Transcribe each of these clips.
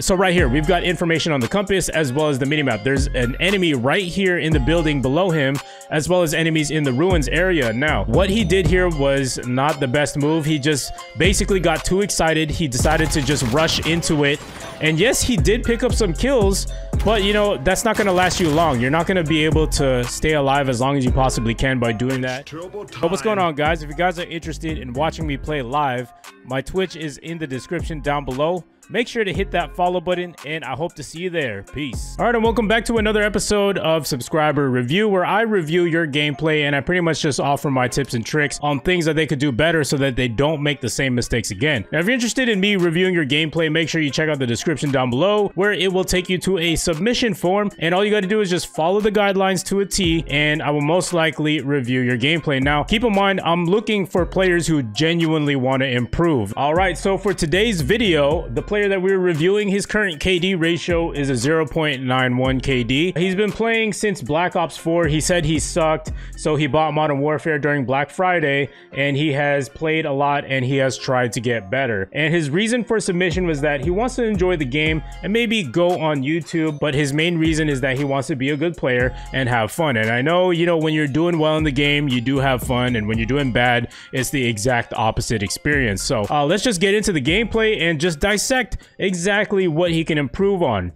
So right here, we've got information on the compass as well as the minimap. There's an enemy right here in the building below him, as well as enemies in the ruins area. Now, what he did here was not the best move. He just basically got too excited. He decided to just rush into it. And yes, he did pick up some kills, but you know, that's not going to last you long. You're not going to be able to stay alive as long as you possibly can by doing that. But what's going on, guys? If you guys are interested in watching me play live, my Twitch is in the description down below. Make sure to hit that follow button, and I hope to see you there. Peace. All right, and welcome back to another episode of Subscriber Review, where I review your gameplay, and I pretty much just offer my tips and tricks on things that they could do better so that they don't make the same mistakes again. Now, if you're interested in me reviewing your gameplay, make sure you check out the description down below, where it will take you to a submission form, and all you got to do is just follow the guidelines to a T, and I will most likely review your gameplay. Now, keep in mind, I'm looking for players who genuinely want to improve. All right, so for today's video, the player that we're reviewing, his current KD ratio is a 0.91 KD. He's been playing since Black Ops 4. He said he sucked, so he bought Modern Warfare during Black Friday, and he has played a lot and he has tried to get better. And his reason for submission was that he wants to enjoy the game and maybe go on YouTube, but his main reason is that he wants to be a good player and have fun. And I know, you know, when you're doing well in the game, you do have fun, and when you're doing bad, it's the exact opposite experience. So uh, let's just get into the gameplay and just dissect exactly what he can improve on.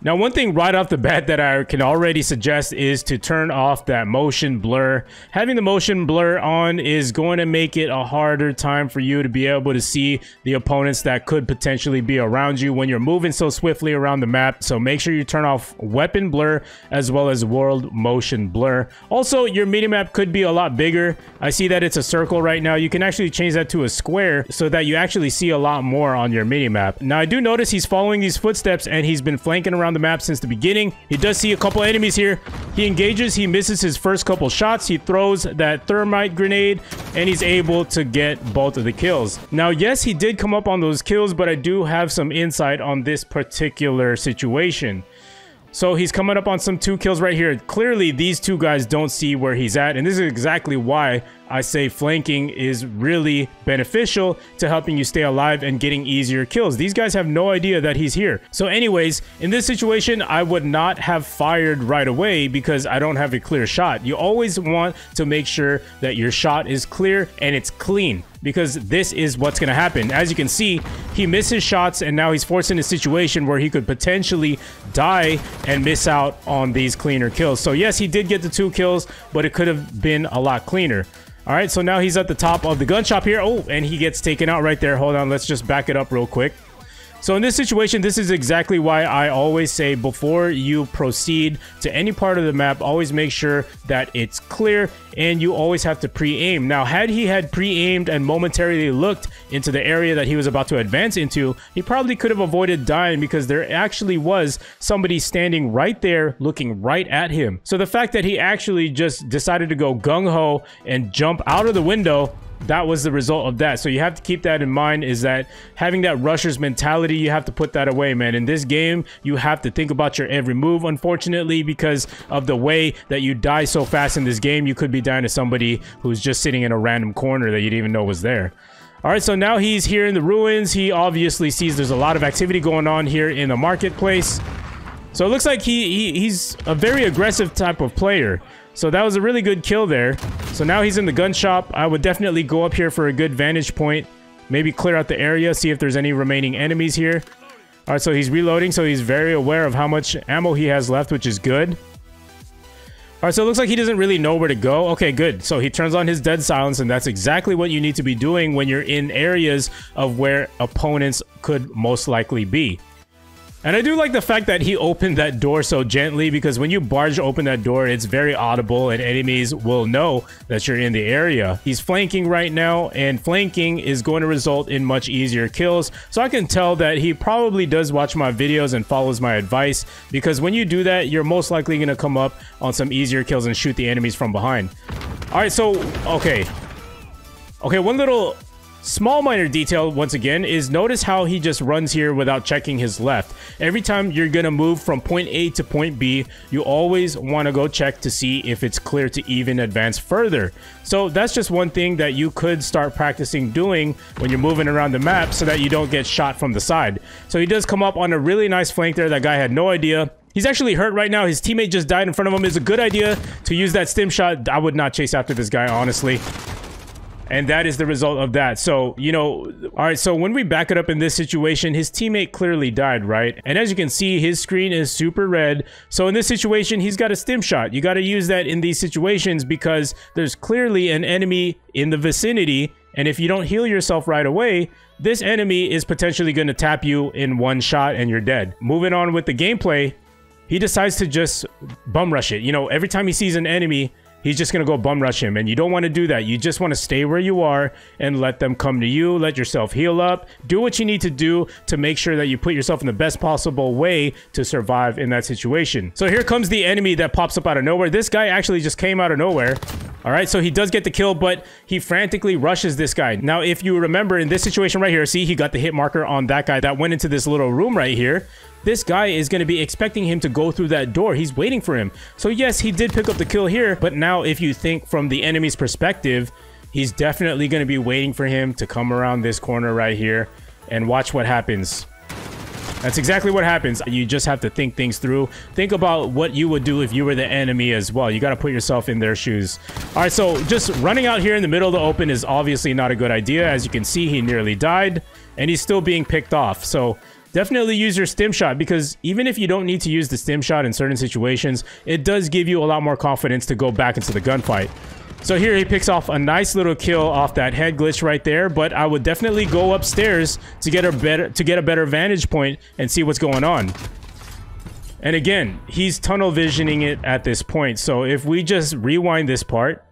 Now, one thing right off the bat that I can already suggest is to turn off that motion blur. Having the motion blur on is going to make it a harder time for you to be able to see the opponents that could potentially be around you when you're moving so swiftly around the map. So make sure you turn off weapon blur as well as world motion blur. Also, your minimap could be a lot bigger. I see that it's a circle right now. You can actually change that to a square so that you actually see a lot more on your minimap. Now, I do notice he's following these footsteps and he's been flanking around around the map since the beginning. He does see a couple enemies here. He engages, he misses his first couple shots. He throws that thermite grenade, and he's able to get both of the kills. Now, yes, he did come up on those kills, but I do have some insight on this particular situation. So he's coming up on some two kills right here. Clearly, these two guys don't see where he's at, and this is exactly why I say flanking is really beneficial to helping you stay alive and getting easier kills. These guys have no idea that he's here. So anyways, in this situation, I would not have fired right away because I don't have a clear shot. You always want to make sure that your shot is clear and it's clean because this is what's going to happen. As you can see, he misses shots and now he's forced in a situation where he could potentially die and miss out on these cleaner kills. So yes, he did get the two kills, but it could have been a lot cleaner. All right, so now he's at the top of the gun shop here. Oh, and he gets taken out right there. Hold on, let's just back it up real quick. So in this situation, this is exactly why I always say before you proceed to any part of the map, always make sure that it's clear and you always have to pre-aim. Now, had he had pre-aimed and momentarily looked into the area that he was about to advance into, he probably could have avoided dying because there actually was somebody standing right there looking right at him. So the fact that he actually just decided to go gung-ho and jump out of the window that was the result of that. So you have to keep that in mind is that having that rusher's mentality, you have to put that away, man. In this game, you have to think about your every move, unfortunately, because of the way that you die so fast in this game, you could be dying to somebody who's just sitting in a random corner that you didn't even know was there. All right, so now he's here in the ruins. He obviously sees there's a lot of activity going on here in the marketplace. So it looks like he, he he's a very aggressive type of player. So that was a really good kill there. So now he's in the gun shop. I would definitely go up here for a good vantage point. Maybe clear out the area, see if there's any remaining enemies here. All right, so he's reloading, so he's very aware of how much ammo he has left, which is good. All right, so it looks like he doesn't really know where to go. Okay, good. So he turns on his dead silence, and that's exactly what you need to be doing when you're in areas of where opponents could most likely be. And I do like the fact that he opened that door so gently because when you barge open that door, it's very audible and enemies will know that you're in the area. He's flanking right now and flanking is going to result in much easier kills. So I can tell that he probably does watch my videos and follows my advice because when you do that, you're most likely going to come up on some easier kills and shoot the enemies from behind. All right, so, okay. Okay, one little Small minor detail, once again, is notice how he just runs here without checking his left. Every time you're going to move from point A to point B, you always want to go check to see if it's clear to even advance further. So that's just one thing that you could start practicing doing when you're moving around the map so that you don't get shot from the side. So he does come up on a really nice flank there. That guy had no idea. He's actually hurt right now. His teammate just died in front of him. It's a good idea to use that stim shot. I would not chase after this guy, honestly. And that is the result of that. So, you know, all right, so when we back it up in this situation, his teammate clearly died, right? And as you can see, his screen is super red. So in this situation, he's got a stim shot. You got to use that in these situations because there's clearly an enemy in the vicinity. And if you don't heal yourself right away, this enemy is potentially going to tap you in one shot and you're dead. Moving on with the gameplay, he decides to just bum rush it. You know, every time he sees an enemy, he's just going to go bum rush him. And you don't want to do that. You just want to stay where you are and let them come to you. Let yourself heal up. Do what you need to do to make sure that you put yourself in the best possible way to survive in that situation. So here comes the enemy that pops up out of nowhere. This guy actually just came out of nowhere. All right, so he does get the kill, but he frantically rushes this guy. Now, if you remember in this situation right here, see, he got the hit marker on that guy that went into this little room right here this guy is going to be expecting him to go through that door. He's waiting for him. So yes, he did pick up the kill here, but now if you think from the enemy's perspective, he's definitely going to be waiting for him to come around this corner right here and watch what happens. That's exactly what happens. You just have to think things through. Think about what you would do if you were the enemy as well. You got to put yourself in their shoes. All right, so just running out here in the middle of the open is obviously not a good idea. As you can see, he nearly died, and he's still being picked off. So definitely use your stim shot because even if you don't need to use the stim shot in certain situations, it does give you a lot more confidence to go back into the gunfight. So here he picks off a nice little kill off that head glitch right there, but I would definitely go upstairs to get a better to get a better vantage point and see what's going on. And again, he's tunnel visioning it at this point. So if we just rewind this part,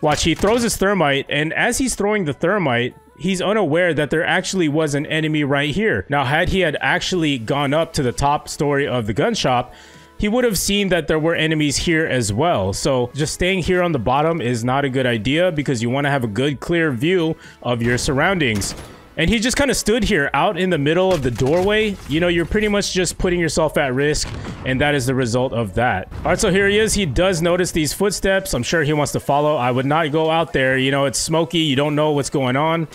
watch he throws his thermite and as he's throwing the thermite, he's unaware that there actually was an enemy right here. Now, had he had actually gone up to the top story of the gun shop, he would have seen that there were enemies here as well. So just staying here on the bottom is not a good idea because you want to have a good clear view of your surroundings. And he just kind of stood here out in the middle of the doorway. You know, you're pretty much just putting yourself at risk. And that is the result of that. All right, so here he is. He does notice these footsteps. I'm sure he wants to follow. I would not go out there. You know, it's smoky. You don't know what's going on.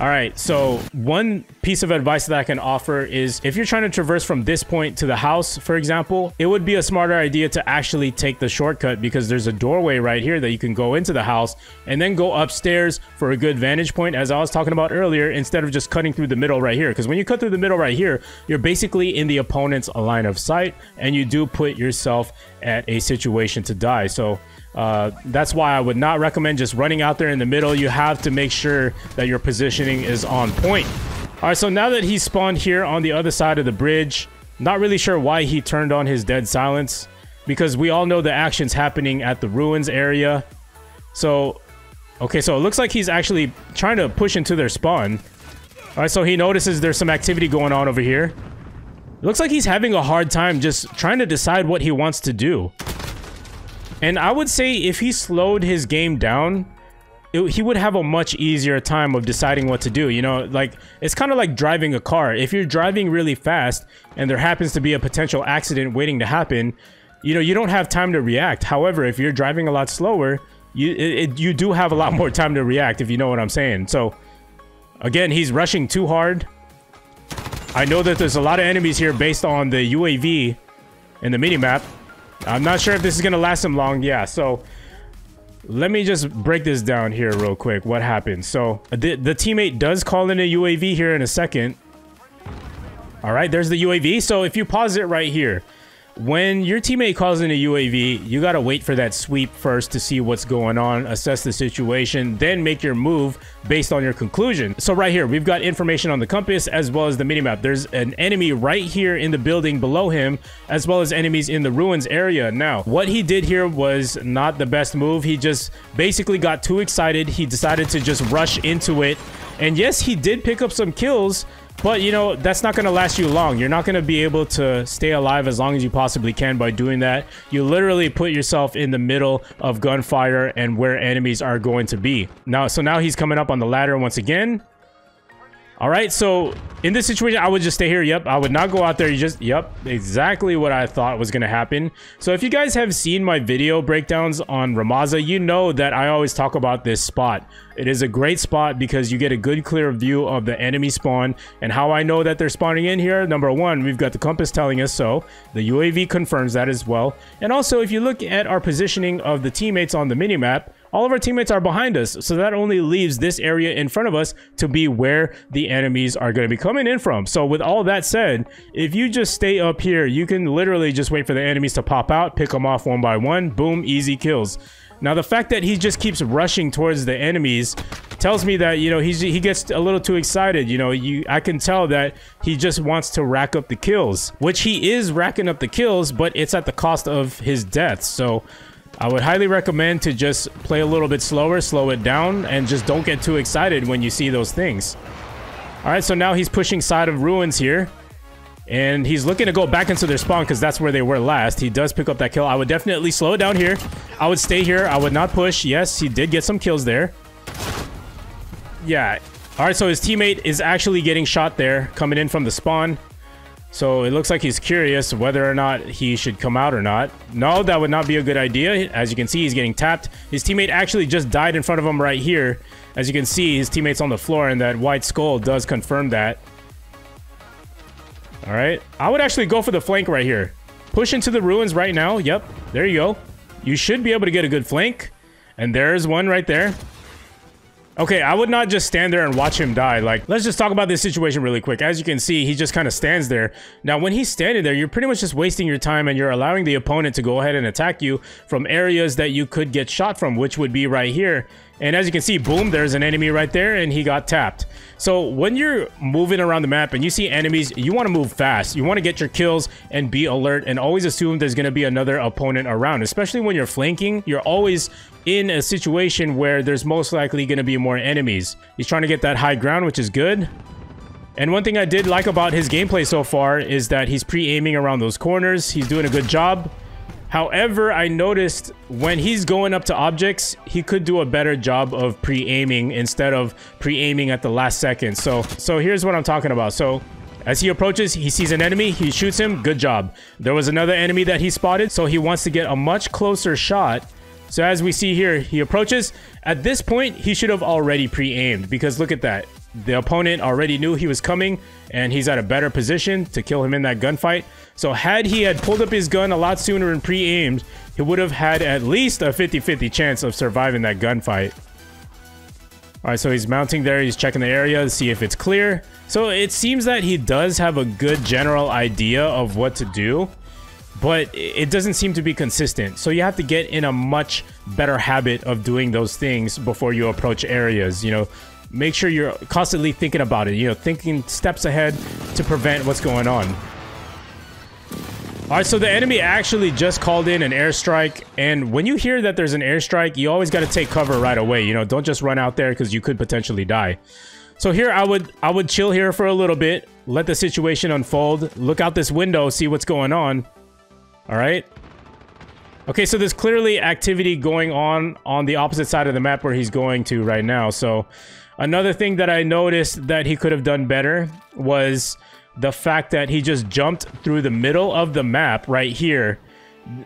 All right, so one piece of advice that I can offer is if you're trying to traverse from this point to the house, for example, it would be a smarter idea to actually take the shortcut because there's a doorway right here that you can go into the house and then go upstairs for a good vantage point, as I was talking about earlier, instead of just cutting through the middle right here. Because when you cut through the middle right here, you're basically in the opponent's line of sight and you do put yourself at a situation to die. So uh, that's why I would not recommend just running out there in the middle. You have to make sure that your positioning is on point. All right, so now that he's spawned here on the other side of the bridge, not really sure why he turned on his dead silence because we all know the action's happening at the ruins area. So, okay, so it looks like he's actually trying to push into their spawn. All right, so he notices there's some activity going on over here. It looks like he's having a hard time just trying to decide what he wants to do. And I would say if he slowed his game down, it, he would have a much easier time of deciding what to do. You know, like it's kind of like driving a car. If you're driving really fast and there happens to be a potential accident waiting to happen, you know, you don't have time to react. However, if you're driving a lot slower, you it, you do have a lot more time to react if you know what I'm saying. So again, he's rushing too hard. I know that there's a lot of enemies here based on the UAV in the minimap. I'm not sure if this is to last him long. Yeah, so let me just break this down here real quick. What happened? So the, the teammate does call in a UAV here in a second. All right, there's the UAV. So if you pause it right here, when your teammate calls in a UAV, you got to wait for that sweep first to see what's going on, assess the situation, then make your move based on your conclusion. So right here, we've got information on the compass as well as the minimap. There's an enemy right here in the building below him, as well as enemies in the ruins area. Now, what he did here was not the best move. He just basically got too excited. He decided to just rush into it. And yes, he did pick up some kills, But, you know, that's not going to last you long. You're not going to be able to stay alive as long as you possibly can by doing that. You literally put yourself in the middle of gunfire and where enemies are going to be. Now, so now he's coming up on the ladder once again. All right, so in this situation, I would just stay here. Yep, I would not go out there. You just, yep, exactly what I thought was going to happen. So if you guys have seen my video breakdowns on Rammaza, you know that I always talk about this spot. It is a great spot because you get a good clear view of the enemy spawn. And how I know that they're spawning in here, number one, we've got the compass telling us so. The UAV confirms that as well. And also, if you look at our positioning of the teammates on the minimap, all of our teammates are behind us, so that only leaves this area in front of us to be where the enemies are going to be coming in from. So with all that said, if you just stay up here, you can literally just wait for the enemies to pop out, pick them off one by one, boom, easy kills. Now the fact that he just keeps rushing towards the enemies tells me that you know he's he gets a little too excited. You know, you I can tell that he just wants to rack up the kills, which he is racking up the kills, but it's at the cost of his death. So I would highly recommend to just play a little bit slower, slow it down, and just don't get too excited when you see those things. Alright, so now he's pushing side of ruins here. And he's looking to go back into their spawn because that's where they were last. He does pick up that kill. I would definitely slow down here. I would stay here. I would not push. Yes, he did get some kills there. Yeah. Alright, so his teammate is actually getting shot there, coming in from the spawn. So it looks like he's curious whether or not he should come out or not. No, that would not be a good idea. As you can see, he's getting tapped. His teammate actually just died in front of him right here. As you can see, his teammate's on the floor, and that white skull does confirm that. All right. I would actually go for the flank right here. Push into the ruins right now. Yep. There you go. You should be able to get a good flank. And there's one right there. Okay, I would not just stand there and watch him die. Like, let's just talk about this situation really quick. As you can see, he just kind of stands there. Now, when he's standing there, you're pretty much just wasting your time and you're allowing the opponent to go ahead and attack you from areas that you could get shot from, which would be right here. And as you can see, boom, there's an enemy right there and he got tapped. So when you're moving around the map and you see enemies, you want to move fast. You want to get your kills and be alert and always assume there's going to be another opponent around. Especially when you're flanking, you're always in a situation where there's most likely going to be more enemies. He's trying to get that high ground, which is good. And one thing I did like about his gameplay so far is that he's pre-aiming around those corners. He's doing a good job. However, I noticed when he's going up to objects, he could do a better job of pre-aiming instead of pre-aiming at the last second. So, so here's what I'm talking about. So, as he approaches, he sees an enemy, he shoots him, good job. There was another enemy that he spotted, so he wants to get a much closer shot. So as we see here, he approaches. At this point, he should have already pre-aimed because look at that. The opponent already knew he was coming and he's at a better position to kill him in that gunfight. So had he had pulled up his gun a lot sooner and pre-aimed, he would have had at least a 50-50 chance of surviving that gunfight. Alright, so he's mounting there, he's checking the area to see if it's clear. So it seems that he does have a good general idea of what to do, but it doesn't seem to be consistent. So you have to get in a much better habit of doing those things before you approach areas, you know. Make sure you're constantly thinking about it, you know, thinking steps ahead to prevent what's going on. Alright, so the enemy actually just called in an airstrike, and when you hear that there's an airstrike, you always got to take cover right away. You know, don't just run out there because you could potentially die. So here, I would I would chill here for a little bit, let the situation unfold, look out this window, see what's going on. Alright? Okay, so there's clearly activity going on on the opposite side of the map where he's going to right now. So another thing that I noticed that he could have done better was the fact that he just jumped through the middle of the map right here.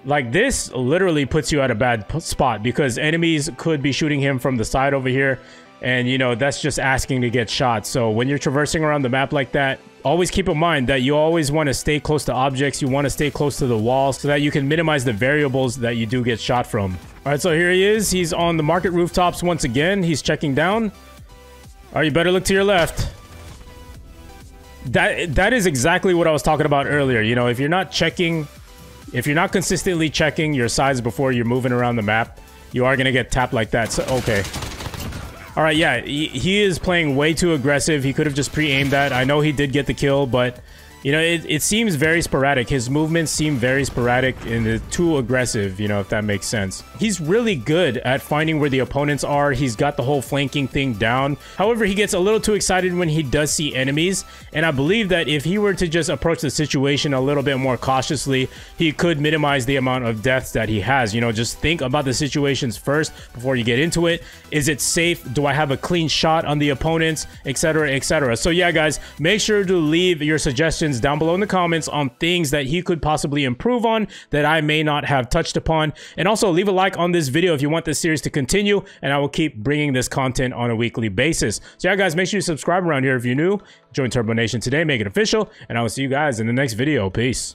Like this literally puts you at a bad spot because enemies could be shooting him from the side over here. And you know that's just asking to get shot so when you're traversing around the map like that always keep in mind that you always want to stay close to objects. You want to stay close to the wall so that you can minimize the variables that you do get shot from. All right so here he is. He's on the market rooftops once again. He's checking down all right you better look to your left that that is exactly what I was talking about earlier. You know, if you're not checking, if you're not consistently checking your size before you're moving around the map, you are gonna get tapped like that. So okay. All right, yeah, he, he is playing way too aggressive. He could have just pre-aimed that. I know he did get the kill, but you know, it, it seems very sporadic. His movements seem very sporadic and uh, too aggressive, you know, if that makes sense. He's really good at finding where the opponents are. He's got the whole flanking thing down. However, he gets a little too excited when he does see enemies. And I believe that if he were to just approach the situation a little bit more cautiously, he could minimize the amount of deaths that he has. You know, just think about the situations first before you get into it. Is it safe? Do I have a clean shot on the opponents, etc., etc. So yeah, guys, make sure to leave your down below in the comments on things that he could possibly improve on that I may not have touched upon. And also leave a like on this video if you want this series to continue, and I will keep bringing this content on a weekly basis. So yeah, guys, make sure you subscribe around here if you're new. Join Turbo Nation today, make it official, and I will see you guys in the next video. Peace.